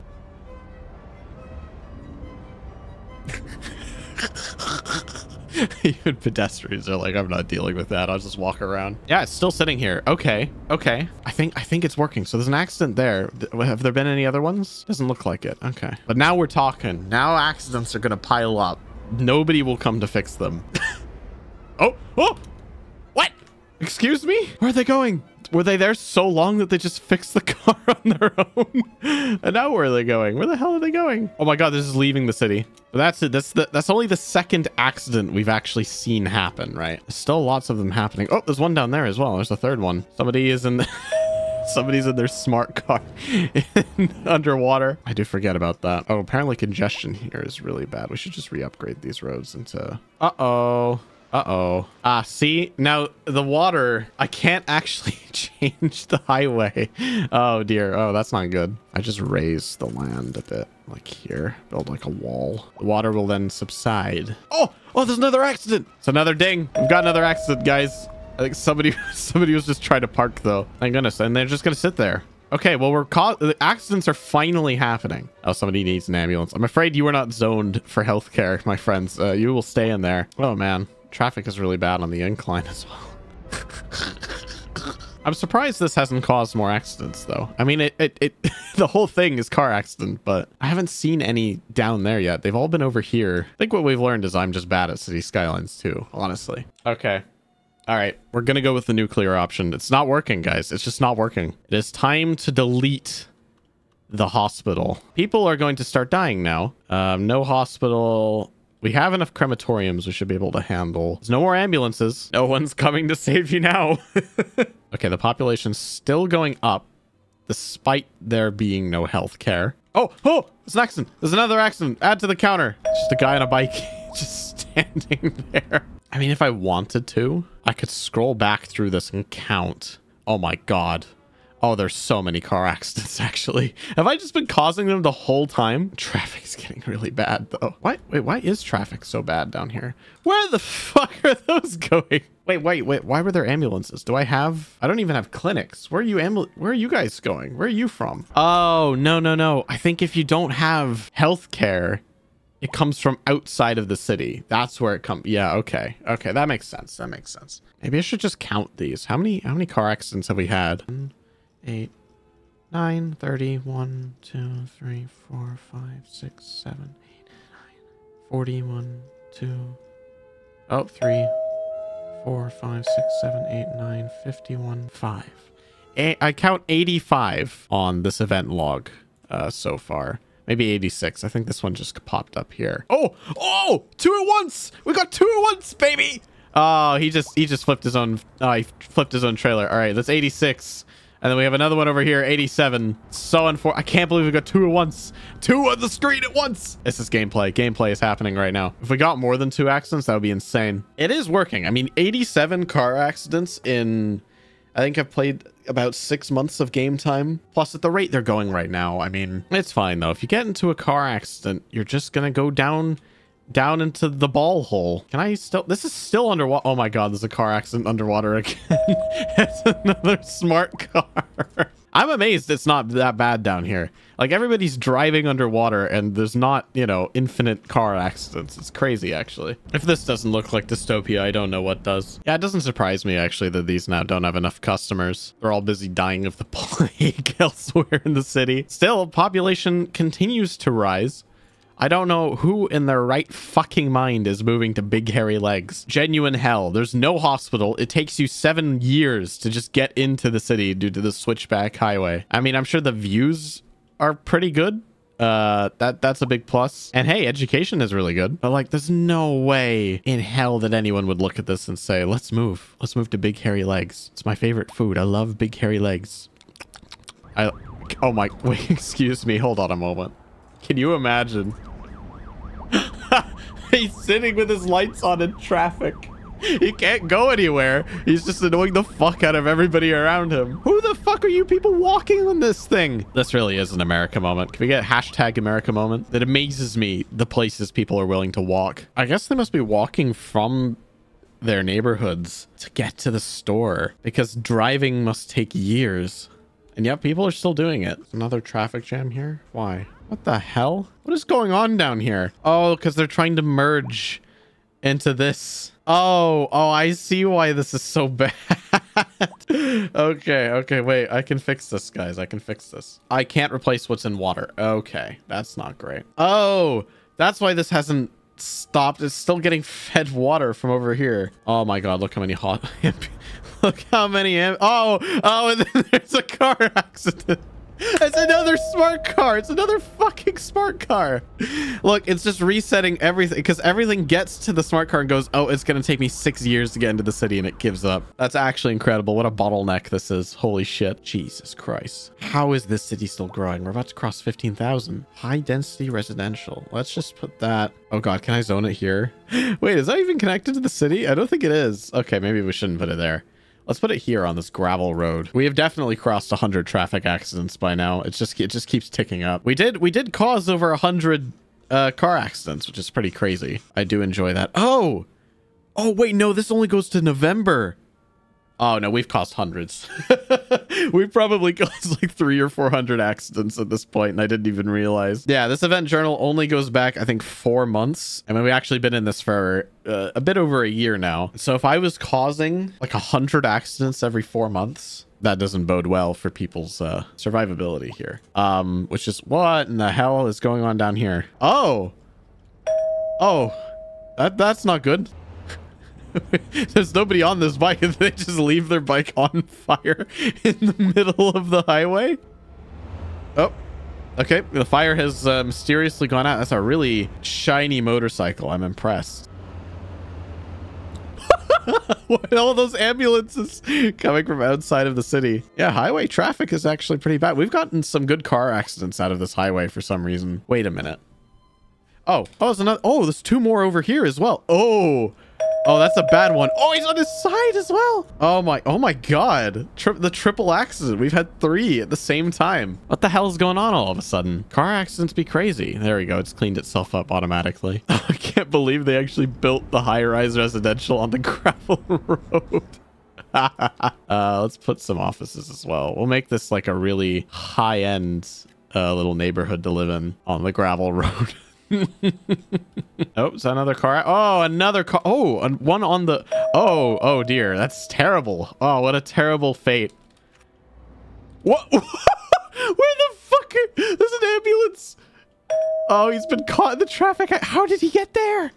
[laughs] Even pedestrians are like, I'm not dealing with that. I'll just walk around. Yeah, it's still sitting here. Okay. Okay. I think I think it's working. So there's an accident there. Have there been any other ones? Doesn't look like it. Okay. But now we're talking. Now accidents are going to pile up. Nobody will come to fix them. [laughs] oh, oh, what? Excuse me? Where are they going? Were they there so long that they just fixed the [laughs] car on their own? and now where are they going? Where the hell are they going? Oh my god, this is leaving the city. That's it. That's the that's only the second accident we've actually seen happen, right? Still lots of them happening. Oh, there's one down there as well. There's a third one. Somebody is in the [laughs] Somebody's in their smart car [laughs] underwater. I do forget about that. Oh, apparently congestion here is really bad. We should just re-upgrade these roads into... Uh-oh. Uh-oh. Ah, see? Now, the water, I can't actually [laughs] change the highway. Oh, dear. Oh, that's not good. I just raise the land a bit, like here. Build like a wall. The water will then subside. Oh! Oh, there's another accident! It's another ding. We've got another accident, guys. I think somebody [laughs] somebody was just trying to park, though. Thank goodness. And they're just going to sit there. Okay, well, we're caught. The accidents are finally happening. Oh, somebody needs an ambulance. I'm afraid you are not zoned for healthcare, [laughs] my friends. Uh, you will stay in there. Oh, man. Traffic is really bad on the incline as well. [laughs] I'm surprised this hasn't caused more accidents, though. I mean, it, it, it [laughs] the whole thing is car accident, but I haven't seen any down there yet. They've all been over here. I think what we've learned is I'm just bad at Cities Skylines too, honestly. Okay. All right, we're going to go with the nuclear option. It's not working, guys. It's just not working. It is time to delete the hospital. People are going to start dying now. Um, no hospital we have enough crematoriums we should be able to handle. There's no more ambulances. No one's coming to save you now. [laughs] okay, the population's still going up despite there being no health care. Oh, oh, there's an accident. There's another accident. Add to the counter. just a guy on a bike [laughs] just standing there. I mean, if I wanted to, I could scroll back through this and count. Oh my God. Oh, there's so many car accidents, [laughs] actually. Have I just been causing them the whole time? Traffic's getting really bad, though. Why, wait, why is traffic so bad down here? Where the fuck [laughs] are those going? Wait, wait, wait. Why were there ambulances? Do I have... I don't even have clinics. Where are you Where are you guys going? Where are you from? Oh, no, no, no. I think if you don't have health care, it comes from outside of the city. That's where it comes. Yeah, okay. Okay, that makes sense. That makes sense. Maybe I should just count these. How many how many car accidents have we had? 8, 9, 30, 1, 2, 3, 4, 5, 6, 7, 8, 9, 41, 2, oh, 3, 4, 5, 6, 7, 8, 9, 51, 5. A I count 85 on this event log uh, so far. Maybe 86. I think this one just popped up here. Oh, oh, two at once. We got two at once, baby. Oh, he just he just flipped his own. Oh, he flipped his own trailer. All right, that's 86. And then we have another one over here, 87. So unfor- I can't believe we got two at once. Two on the screen at once. This is gameplay. Gameplay is happening right now. If we got more than two accidents, that would be insane. It is working. I mean, 87 car accidents in, I think I've played about six months of game time. Plus, at the rate they're going right now, I mean, it's fine though. If you get into a car accident, you're just going to go down down into the ball hole. Can I still? This is still underwater. Oh my god, there's a car accident underwater again. [laughs] it's another smart car. [laughs] I'm amazed it's not that bad down here. Like everybody's driving underwater and there's not, you know, infinite car accidents. It's crazy, actually. If this doesn't look like dystopia, I don't know what does. Yeah, it doesn't surprise me, actually, that these now don't have enough customers. They're all busy dying of the [laughs] plague elsewhere in the city. Still, population continues to rise. I don't know who in their right fucking mind is moving to Big Hairy Legs. Genuine hell. There's no hospital. It takes you seven years to just get into the city due to the switchback highway. I mean, I'm sure the views are pretty good. Uh, that that's a big plus. And hey, education is really good. But like, there's no way in hell that anyone would look at this and say, let's move. Let's move to Big Hairy Legs. It's my favorite food. I love Big Hairy Legs. I, oh my, [laughs] wait, excuse me. Hold on a moment. Can you imagine [laughs] He's sitting with his lights on in traffic. He can't go anywhere. He's just annoying the fuck out of everybody around him. Who the fuck are you people walking on this thing? This really is an America moment. Can we get hashtag America moment? It amazes me the places people are willing to walk. I guess they must be walking from their neighborhoods to get to the store because driving must take years. And yet people are still doing it. Another traffic jam here? Why? What the hell? What is going on down here? Oh, because they're trying to merge into this. Oh, oh, I see why this is so [laughs] bad. okay, okay, wait. I can fix this, guys. I can fix this. I can't replace what's in water. Okay, that's not great. Oh, that's why this hasn't stopped. It's still getting [laughs] fed water from over here. Oh my god, look how many hot... [laughs] [laughs] look how many... Oh, oh, and then [laughs] there's a car accident. It's another smart car. It's another fucking smart car. Look, it's just resetting everything because everything gets to the smart car and goes, oh, it's going to take me six years to get into the city and it gives up. That's actually incredible. What a bottleneck this is. Holy shit. Jesus Christ. How is this city still growing? We're about to cross 15,000. High density residential. Let's just put that. Oh God, can I zone it here? [laughs] Wait, is that even connected to the city? I don't think it is. Okay, maybe we shouldn't put it there. Let's put it here on this gravel road. We have definitely crossed 100 traffic accidents by now. It's just it just keeps ticking up. We did we did cause over 100 uh, car accidents, which is pretty crazy. I do enjoy that. Oh! Oh, wait, no, this only goes to November. Oh, no, we've caused hundreds. [laughs] we've probably [laughs] caused like three or 400 accidents at this point, and I didn't even realize. Yeah, this event journal only goes back, I think, four months. I mean, we've actually been in this for uh, a bit over a year now. So if I was causing like a 100 accidents every four months, that doesn't bode well for people's uh, survivability here. Um, which is what in the hell is going on down here? Oh, oh, that that's not good. [laughs] There's nobody on this bike [laughs] and they just leave their bike on fire [laughs] in the middle of the highway. Oh, okay. The fire has uh, mysteriously gone out. That's a really shiny motorcycle. I'm impressed. all those ambulances coming from outside of the city. Yeah, highway traffic is actually pretty bad. We've gotten some good car accidents out of this highway for some reason. Wait a minute. Oh, oh, there's another. Oh, there's two more over here as well. Oh, Oh, that's a bad one. Oh, he's on his side as well. Oh my, oh my God. Tri the triple accident. We've had three at the same time. What the hell is going on all of a sudden? Car accidents be crazy. There we go. It's cleaned itself up automatically. [laughs] I can't believe they actually built the high-rise residential on the [laughs] gravel road. [laughs] uh, let's put some offices as well. We'll make this like a really high-end uh, little neighborhood to live in on the gravel road. [laughs] oh, it's another car. Oh, another car. Oh, one on the. Oh, oh dear. That's terrible. Oh, what a terrible fate. What? [laughs] Where the fuck? There's an ambulance. Oh, he's been caught in the traffic. How did he get there?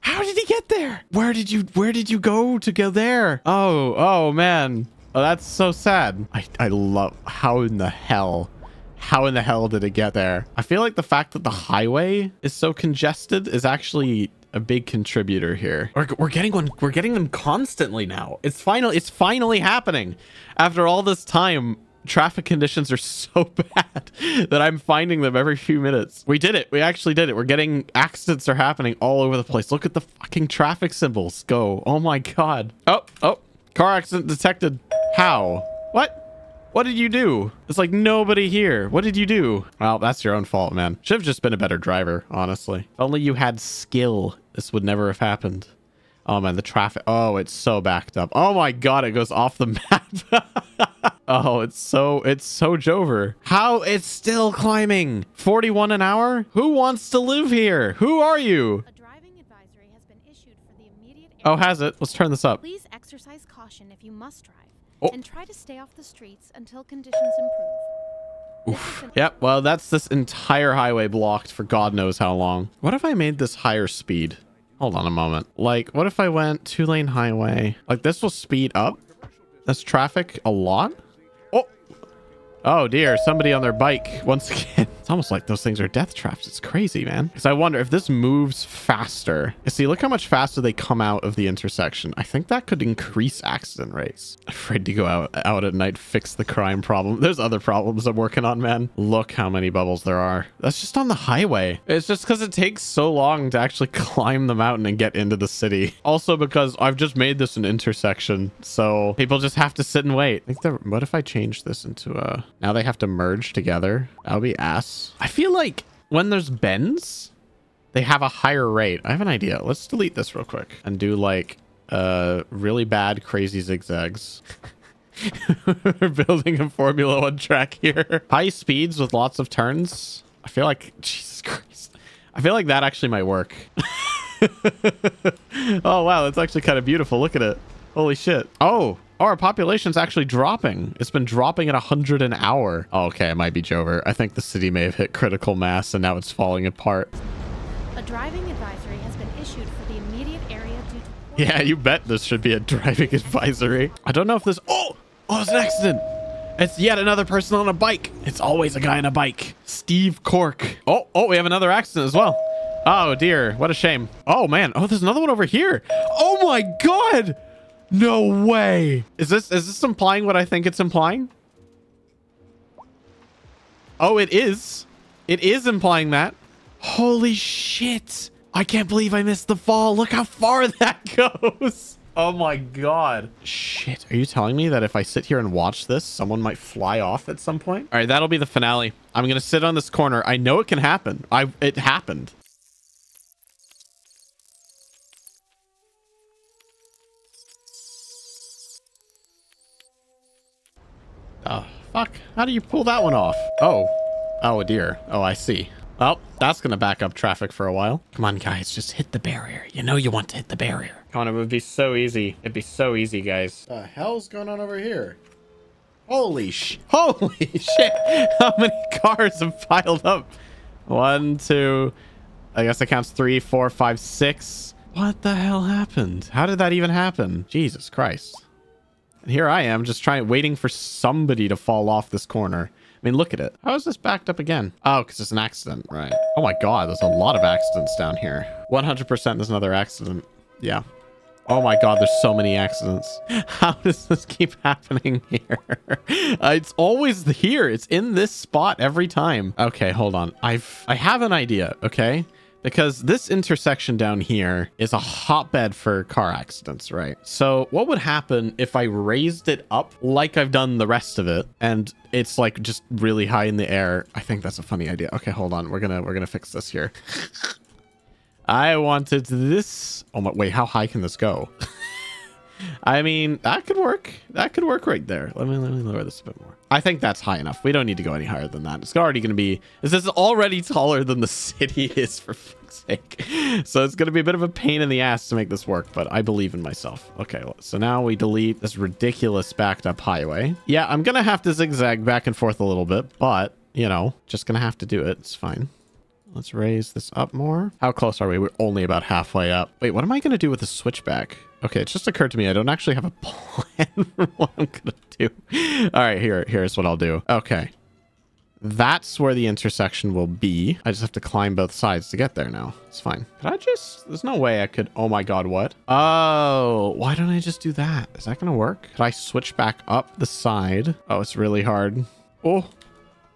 How did he get there? Where did you where did you go to go there? Oh, oh man. Oh, that's so sad. I I love how in the hell how in the hell did it get there? I feel like the fact that the highway is so congested is actually a big contributor here. We're, we're getting one. We're getting them constantly now. It's finally, it's finally happening. After all this time traffic conditions are [laughs] so bad that I'm finding them every few minutes. We did it. We actually did it. We're getting accidents are happening all over the place. Look at the fucking traffic symbols go. Oh my god. Oh, oh, car accident detected. How? What? What did you do? It's like nobody here. What did you do? Well, that's your own fault, man. Should have just been a better driver, honestly. If only you had skill, this would never have happened. Oh man, the traffic. Oh, it's so backed up. Oh my god, it goes off the [laughs] map. oh, it's so it's so Jover. How it's still climbing. 41 an hour? Who wants to live here? Who are you? A driving advisory has been issued for the immediate Oh, has it? Let's turn this up. Please exercise caution if you must drive. Oh. And try to stay off the streets until conditions improve. Been- Yep, well, that's this entire highway blocked for God knows how long. What if I made this higher speed? Hold on a moment. Like, what if I went two lane highway? Like, this will speed up this traffic a lot? Oh, oh dear, somebody on their bike once [laughs] again. It's almost like those things are death traps. It's crazy, man. Because I wonder if this moves faster. See, look how much faster they come out of the intersection. I think that could increase accident rates. [laughs] Afraid to go out, out at night, fix the crime problem. There's other problems I'm working on, man. Look how many bubbles there are. That's just on the highway. It's just because it takes so long to actually [laughs] climb the mountain and get into the city. Also because I've just made this an intersection. So people just have to sit and wait. I think what if I change this into a... Now they have to merge together. That would be ass. I feel like when there's bends, they have a higher rate. I have an idea. Let's delete this real quick and do like uh really bad crazy zigzags. We're [laughs] building a Formula One track here. High speeds with lots of turns. I feel like [laughs] Jesus Christ. I feel like that actually might work. [laughs] oh wow, that's actually kind of beautiful. Look at it. Holy shit. Oh, oh, our population's actually dropping. It's been dropping at 100 an hour. Oh, okay, it might be Jover. I think the city may have hit critical mass and now it's falling apart. A driving advisory has been issued for the immediate area due to Yeah, you bet this should be a driving [laughs] advisory. I don't know if this... Oh! Oh, it's an accident! It's yet another person on a bike. It's always a guy on a bike. Steve Cork. Oh, oh, we have another accident as well. Oh, dear. What a shame. Oh, man. Oh, there's another one over here. Oh, my God! No way! Is this is this implying what I think it's implying? Oh, it is. It is implying that. Holy shit. I can't believe I missed the fall. Look how far [laughs] that goes. Oh my god. Shit. Are you telling me that if I sit here and watch this, someone might fly off at some point? All right, that'll be the finale. I'm going to sit on this corner. I know it can happen. I it happened. Oh, fuck. How do you pull that one off? Oh. Oh, dear. Oh, I see. Well, that's going to back up traffic for a while. Come on, guys. Just hit the barrier. You know you want to hit the barrier. Come on, it would be so easy. It'd be so easy, guys. The hell's going on over here? Holy sh... Holy [laughs] shit! How many cars have piled up? One, two... I guess that counts three, four, five, six. What the hell happened? How did that even happen? Jesus Christ. And here I am just trying, waiting for somebody to fall off this corner. I mean, look at it. How is this backed up again? Oh, because it's an accident, right? Oh my god, there's a lot of accidents down here. 100% there's another accident. Yeah. Oh my god, there's so many accidents. [laughs] How does this keep happening here? Uh, [laughs] it's always here. It's in this spot every time. Okay, hold on. I've I have an idea, okay? Because this intersection down here is a hotbed for car accidents, right? So what would happen if I raised it up like I've done the rest of it and it's like just really high in the air? I think that's a funny idea. Okay, hold on. We're gonna we're gonna fix this here. [laughs] I wanted this. Oh my, wait, how high can this go? [laughs] I mean, that could work. That could work right there. Let me let me lower this a bit more. I think that's high enough. We don't need to go any higher than that. It's already going to be. This is already taller than the [laughs] city is for fuck's sake. So it's going to be a bit of a pain in the ass to make this work, but I believe in myself. Okay, so now we delete this ridiculous backed up highway. Yeah, I'm going to have to zigzag back and forth a little bit, but you know, just going to have to do it. It's fine. Let's raise this up more. How close are we? We're only about halfway up. Wait, what am I going to do with the switchback? Okay, it just occurred to me I don't actually have a [laughs] plan for what I'm going to do. All right, here, here's what I'll do. Okay. That's where the intersection will be. I just have to climb both sides to get there now. It's fine. Could I just... There's no way I could... Oh my god, what? Oh, why don't I just do that? Is that going to work? Could I switch back up the side? Oh, it's really hard. Oh.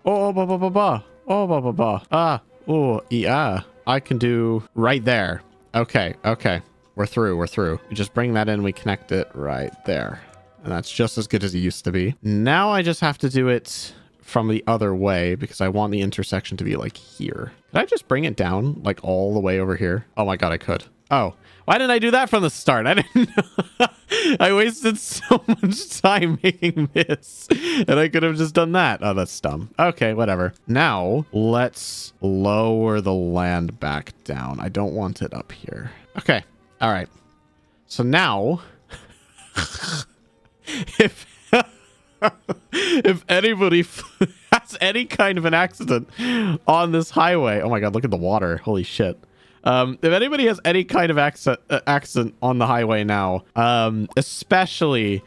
Oh, ba ba ba ba. Oh, ba ba ba. Ah. Oh, yeah. I can do right there. Okay, okay. We're through, we're through. We just bring that in, we connect it right there. And that's just as good as it used to be. Now I just have to do it from the other way because I want the intersection to be like here. Could I just bring it down like all the way over here? Oh my god, I could. Oh, why didn't I do that from the start? I didn't. [laughs] I wasted so [laughs] much time making this and I could have just done that. Oh, that's dumb. Okay, whatever. Now let's lower the land back down. I don't want it up here. Okay. All right. So now [laughs] if if anybody has any kind of an accident on this highway, oh my god, look at the water. Holy shit. Um, if anybody has any kind of accident, uh, accident on the highway now, um, especially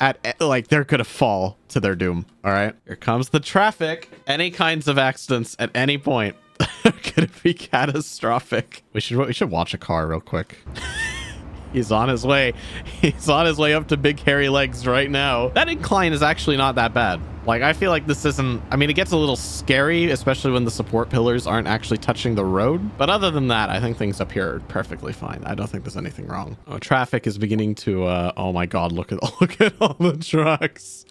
at eh, like they're gonna fall to their doom. All right, here comes the traffic. Any kinds of accidents at any point [laughs] are gonna be catastrophic. We should we should watch a car real quick. [laughs] He's on his way. [laughs] He's on his way up to Big Hairy Legs right now. That incline is actually not that bad. Like, I feel like this isn't... I mean, it gets a little scary, especially when the support pillars aren't actually touching the road. But other than that, I think things up here are perfectly fine. I don't think there's anything wrong. Oh, traffic is beginning to... Uh, oh my god, look at, [laughs] look at all the trucks.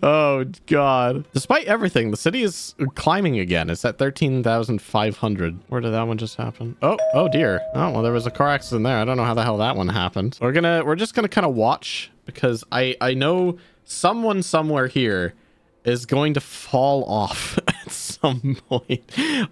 Oh, god. Despite everything, the city is climbing again. It's at 13,500. Where did that one just happen? Oh, oh dear. Oh, well, there was a car accident there. I don't know how the hell that one happened. We're gonna... We're just gonna kind of watch because I, I know someone somewhere here is going to fall off [laughs] at some point.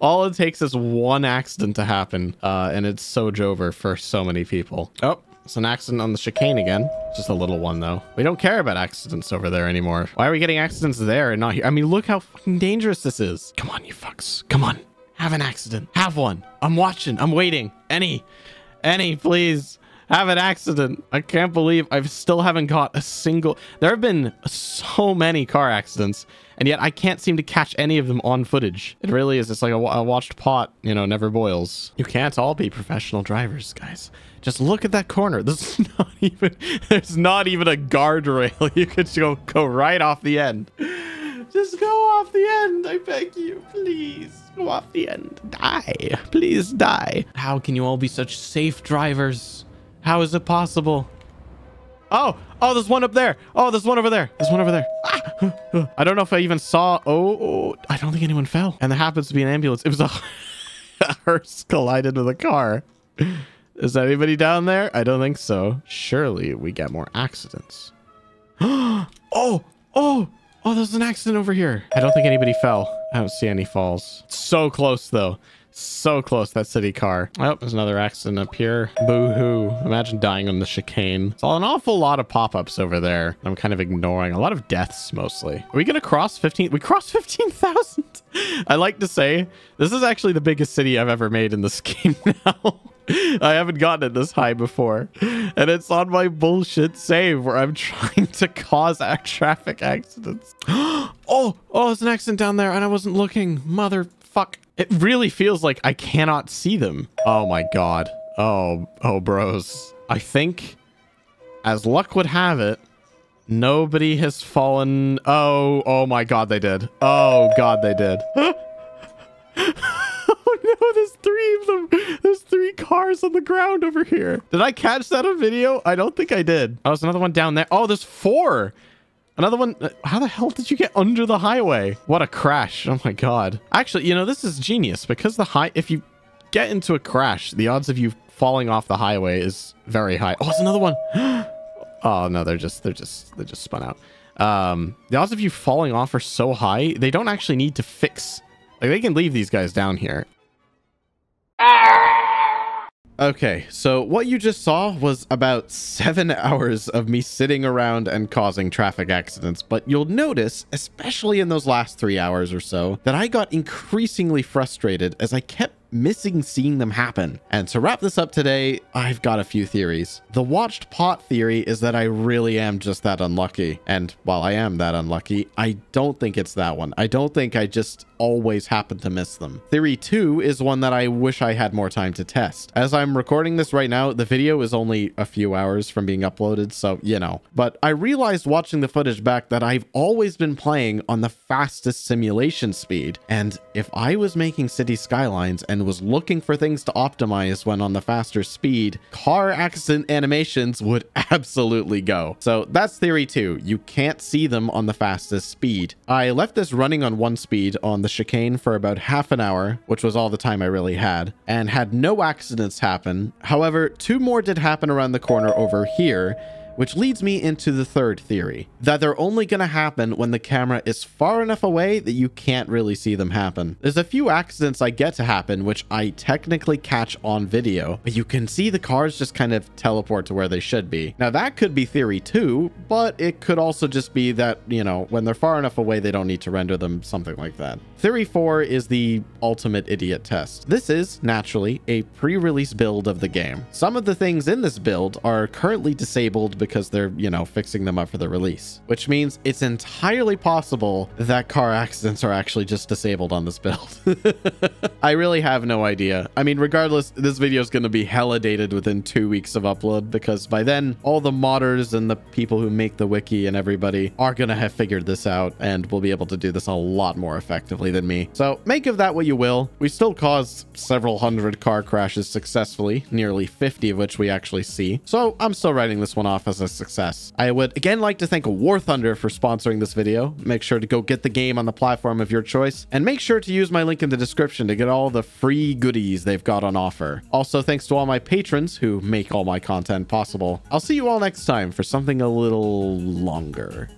All it takes is one accident to happen, uh, and it's so over for so many people. Oh, it's an accident on the chicane again. Just a little one, though. We don't care about accidents over there anymore. Why are we getting accidents there and not here? I mean, look how fucking dangerous this is. Come on, you fucks. Come on. Have an accident. Have one. I'm watching. I'm waiting. Any. Any, please have an accident. I can't believe I still haven't got a single... There have been so many car accidents, and yet I can't seem to catch any of them on footage. It really is. It's like a, a watched pot, you know, never boils. You can't all be professional drivers, guys. Just look at that corner. There's [laughs] not even... There's not even a guardrail. [laughs] You could go, go right off the end. Just go off the end. I beg you, please. Go off the end. Die. Please die. How can you all be such safe drivers? How is it possible? Oh, oh, there's one up there. Oh, there's one over there. There's one over there. Ah! [gasps] I don't know if I even saw. Oh, I don't think anyone fell. And there happens to be an ambulance. It was a, [laughs] a hearse collided with a car. Is anybody down there? I don't think so. Surely we get more accidents. [gasps] oh, oh, oh, there's an accident over here. I don't think anybody fell. I don't see any falls. So close though. So close, that city car. Oh, there's another accident up here. Boo-hoo. Imagine dying on the chicane. It's all an awful lot of pop-ups over there. I'm kind of ignoring. A lot of deaths, mostly. Are we going to cross 15? We crossed 15,000. [laughs] I like to say, this is actually the biggest city I've ever made in this [laughs] game now. I haven't gotten it this high before. And it's on my bullshit save where I'm [laughs] trying to cause traffic accidents. [gasps] oh, oh, there's an accident down there and I wasn't looking. Motherfuck. It really feels like I cannot see them. Oh my god. Oh, oh bros. I think, as luck would have it, nobody has fallen. Oh, oh my god, they did. Oh god, they did. [laughs] oh no, there's three of them. There's three cars on the ground over here. Did I catch that on video? I don't think I did. Oh, there's another one down there. Oh, there's four. Another one. Uh, how the hell did you get under the highway? What a crash. Oh my god. Actually, you know, this is genius because the high, if you get into a crash, the odds of you falling off the highway is very high. Oh, it's another one. [gasps] oh no, they're just, they're just, they're just spun out. Um, the odds of you falling off are so high, they don't actually need to fix. Like they can leave these guys down here. Okay, so what you just saw was about seven [laughs] hours of me sitting around and causing traffic accidents, but you'll notice, especially in those last three hours or so, that I got increasingly frustrated as I kept missing seeing them happen. And to wrap this up today, I've got a few theories. The watched pot theory is that I really am just that unlucky. And while I am that unlucky, I don't think it's that one. I don't think I just always happen to miss them. Theory 2 is one that I wish I had more time to test. As I'm recording this right now, the video is only a few hours from being uploaded, so you know. But I realized watching the footage back that I've always been playing on the fastest simulation speed. And if I was making Cities Skylines and was looking for things to optimize when on the faster speed, car accident animations would [laughs] absolutely go. So that's theory 2. You can't see them on the fastest speed. I left this running on one speed on the chicane for about half an hour, which was all the time I really had, and had no accidents happen. However, two more did happen around the corner over here, which leads me into the third theory, that they're only going to happen when the camera is far enough away that you can't really see them happen. There's a few accidents I get to happen, which I technically catch on video, but you can see the cars just kind of teleport to where they should be. Now that could be theory two, but it could also just be that, you know, when they're far enough away, they don't need to render them, something like that. Theory 4 is the ultimate idiot test. This is, naturally, a pre-release build of the game. Some of the things in this build are currently disabled because they're, you know, fixing them up for the release, which means it's entirely possible that car accidents are actually just disabled on this build. [laughs] I really have no idea. I mean, regardless, this video is going to be hella dated within two weeks of upload because by then, all the modders and the people who make the wiki and everybody are going to have figured this out and will be able to do this a lot more effectively than me. So make of that what you will. We still caused several hundred car crashes successfully, nearly 50 of which we actually see. So I'm still writing this one off as a success. I would again like to thank War Thunder for sponsoring this video. Make sure to go get the game on the platform of your choice and make sure to use my link in the description to get all the free goodies they've got on offer. Also, thanks to all my patrons who make all my content possible. I'll see you all next time for something a little longer.